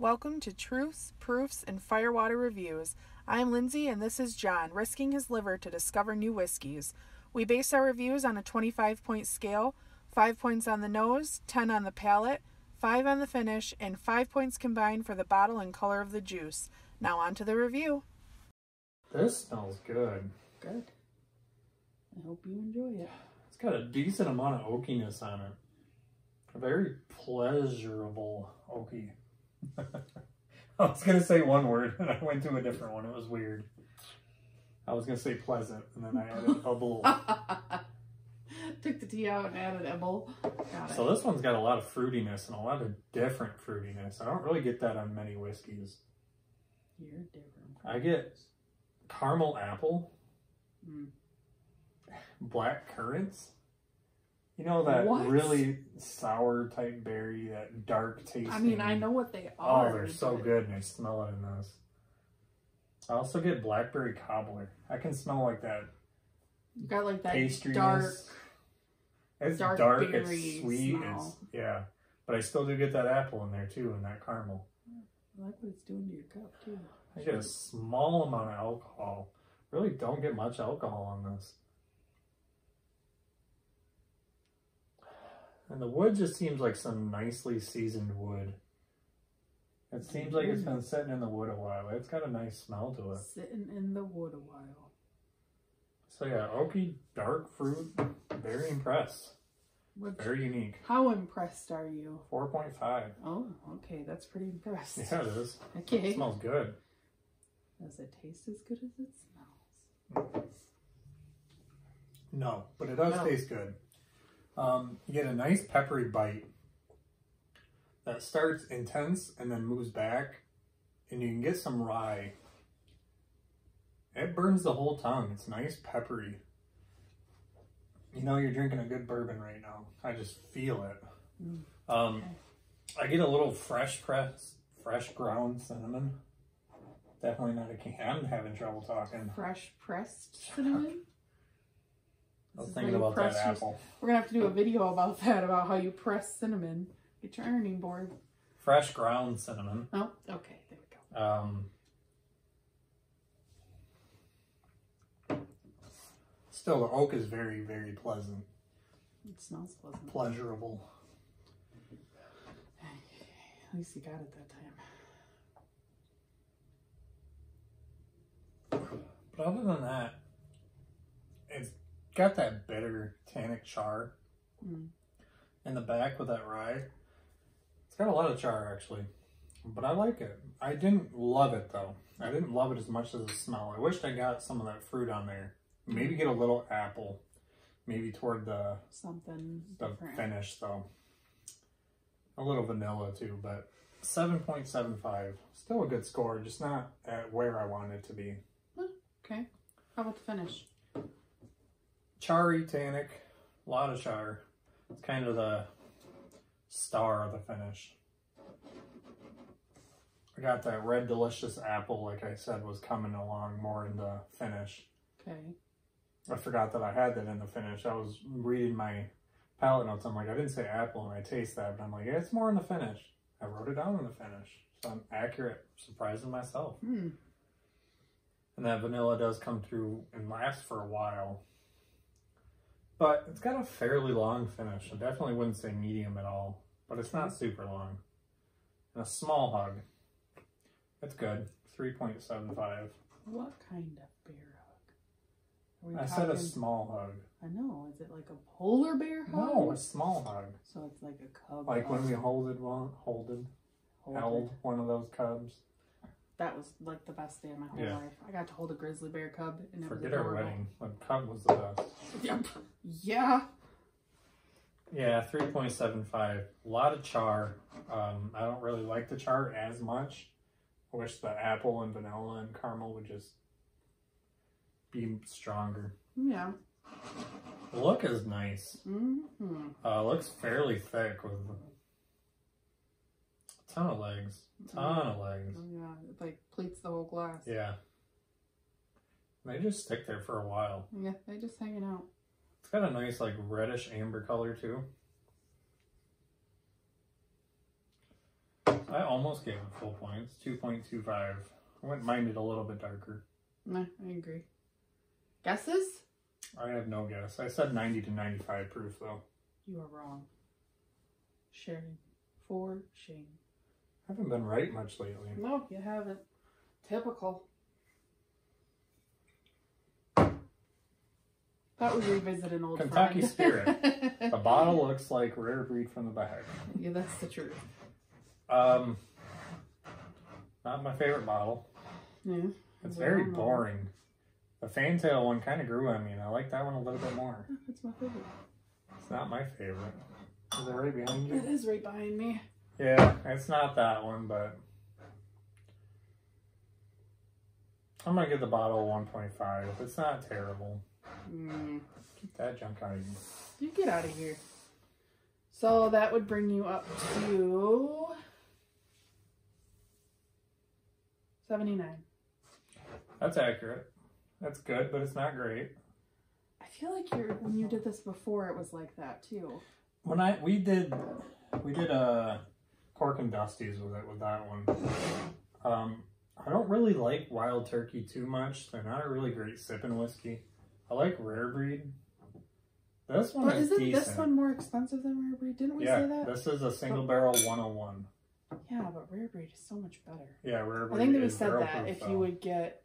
Welcome to Truths, Proofs, and Firewater Reviews. I'm Lindsey and this is Jon, risking his liver to discover new whiskeys. We base our reviews on a 25 point scale 5 points on the nose, 10 on the palate, 5 on the finish, and 5 points combined for the bottle and color of the juice. Now on to the review. This smells good. Good. I hope you enjoy it. It's got a decent amount of oakiness on it. A very pleasurable oaky. I was going to say one word and I went to a different one. It was weird. I was going to say pleasant and then I added a bubble. Took the tea out and added ebble. So this one's got a lot of fruitiness and a lot of different fruitiness. I don't really get that on many whiskeys. You're different. I get caramel apple, Mm. black currants. You know that What? really sour type berry, that dark tasting. I mean, I know what they oh, are. Oh, they're so but- good, and I smell it in this. I also get blackberry cobbler. I can smell like that You got like that pastry. dark. It's dark dark, it's sweet, smell. it's yeah. But I still do get that apple in there too, and that caramel. I like what it's doing to your cup too. I get a small amount of alcohol. Really don't get much alcohol on this. And the wood just seems like some nicely seasoned wood. It seems like it's been sitting in the wood a while. It's got a nice smell to it. Sitting in the wood a while. So yeah, oaky, dark fruit. Very impressed. What, Very unique. how impressed are you? 4.5. Oh, okay, that's pretty impressed. Yeah, it is. It Okay. smells good. Does it taste as good as it smells? No, but it does No. taste good. Um, you get a nice peppery bite that starts intense and then moves back, and you can get some rye. It burns the whole tongue. It's nice peppery. You know you're drinking a good bourbon right now. I just feel it. Mm. Um, Okay. I get a little fresh press, fresh ground cinnamon. Definitely not a can. I'm having trouble talking. Fresh pressed cinnamon? I was thinking about that press your- apple. We're gonna have to do a video about that, about how you press cinnamon. Get your ironing board. Fresh ground cinnamon. Oh, okay, there we go. Um, still, the oak is very, very pleasant, It smells pleasant. pleasurable. At least you got it that time. But other than that, it's got that bitter tannic char Mm. in the back with that rye. It's got a lot of char actually, but I like it. I didn't love it though. I didn't love it as much as the smell. I wished I got some of that fruit on there. Maybe get a little apple, maybe toward the Something the different. finish though. A little vanilla too, but 7.75. Still a good score, just not at where I want it to be. Okay. How about the finish? Charry tannic, a lot of char. It's kind of the star of the finish. I got that red delicious apple, like I said, was coming along more in the finish. Okay. I forgot that I had that in the finish. I was reading my palette notes. I'm like, I didn't say apple and I taste that, but I'm like, yeah, it's more in the finish. I wrote it down in the finish. So I'm accurate, surprising myself. Hmm. And that vanilla does come through and last for a while. But it's got a fairly long finish. I definitely wouldn't say medium at all, but it's not mm-hmm. super long. And a small hug. It's good. 3.75. What kind of bear hug? I said a small hug. I know. Is it like a polar bear hug? No, a small hug. So it's like a cub. Like when hug. we holded one, holded, Hold held one of those cubs. That was like the best day of my whole Yeah. life. I got to hold a grizzly bear cub, and it Forget was our wedding. When cub was the best. Yep. Yeah. Yeah, 3.75. A lot of char. Um, I don't really like the char as much. I wish the apple and vanilla and caramel would just be stronger. Yeah. The look is nice. Mm-hmm. Uh, looks fairly thick with ton of legs. Ton of legs. Oh, yeah. It like pleats the whole glass. Yeah. They just stick there for a while. Yeah. They just hanging out. It's got a nice like reddish amber color too. I almost gave it full points. Two point two five. I wouldn't mind it a little bit darker. No, I agree. Guesses? I have no guess. I said ninety to ninety five proof though. You are wrong. Sharing For shame. I haven't been right much lately. No, you haven't. Typical. That was revisit an old Kentucky friend. Spirit. The bottle looks like rare breed from the bag. yeah, that's the truth. Um, not my favorite bottle. Yeah. It's very know. boring. The fantail one kind of grew on me, and I like that one a little bit more. That's my favorite. It's not my favorite. Is it right behind you? is right behind me. Yeah, it's not that one, but I'm gonna give the bottle a 1.5. It's not terrible. Mm. Keep that junk out of you. You get out of here. So that would bring you up to 79. That's accurate. That's good, but it's not great. I feel like you're when you did this before it was like that too. When I we did we did a cork and dusties with it with that one. Um, I don't really like wild turkey too much. They're not a really great sipping whiskey. I like rare breed. This one But is isn't decent. this one more expensive than Rare Breed? Didn't we yeah, say that? this is a single barrel 101. Yeah, but Rare Breed is so much better. Yeah, rare breed. I think that we said that if though. you would get,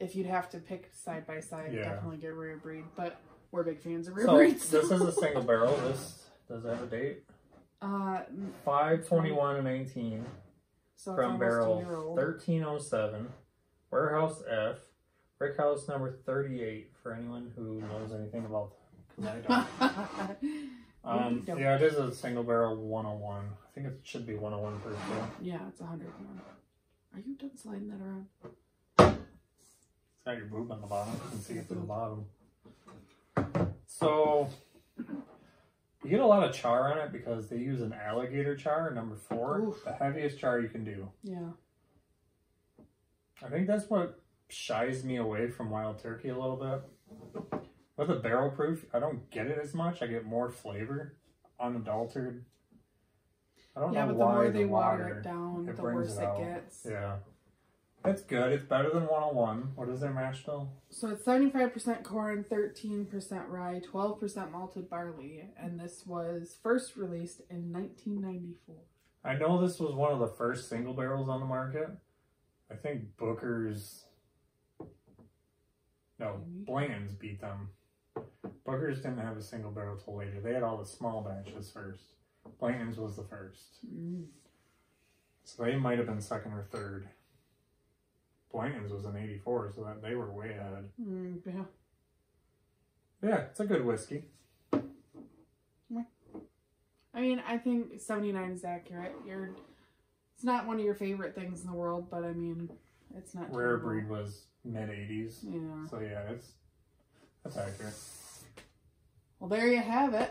if you'd have to pick side by side, Yeah. definitely get Rare Breed. But we're big fans of Rare So Breed. this is a single barrel. This does it have a date? Uh, 521 and 18 so from barrel a year old. 1307, warehouse F, brick house number 38 for anyone who knows anything about that. 'cause I don't. Um, yeah, it is a single barrel 101. I think it should be 101 proof. too. yeah, it's a hundred one. Are you done sliding that around? It's got your boob on the bottom. You can see it through the bottom. So you get a lot of char on it because they use an alligator char, number four, Oof. the heaviest char you can do. Yeah. I think that's what shies me away from wild turkey a little bit. With a barrel proof, I don't get it as much. I get more flavor, unadulterated. I don't Yeah, know but the why more they the water, water. it down, it the worse it it, gets. Yeah, it's good. It's better than 101. What is their mash bill? So it's seventy five percent corn, thirteen percent rye, twelve percent malted barley, and this was first released in nineteen ninety four. I know this was one of the first single barrels on the market. I think Booker's. No. Bland's beat them. Booker's didn't have a single barrel till later. They had all the small batches first. Blanton's was the first. Mm. So they might have been second or third. Blanton's was in 84, so that they were way ahead. Mm, yeah. Yeah, it's a good whiskey. I mean, I think 79 is accurate. You're, it's not one of your favorite things in the world, but I mean, it's not Rare terrible. breed was mid 80s. Yeah. So yeah, it's that's accurate. Well, there you have it.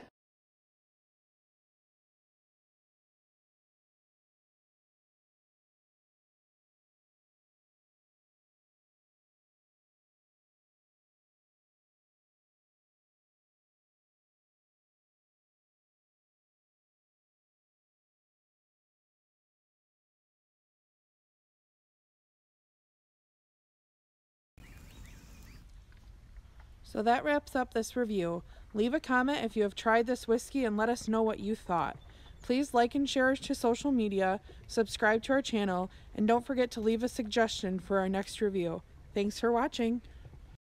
So that wraps up this review. Leave a comment if you have tried this whiskey and let us know what you thought. Please like and share to social media, subscribe to our channel, and don't forget to leave a suggestion for our next review. Thanks for watching.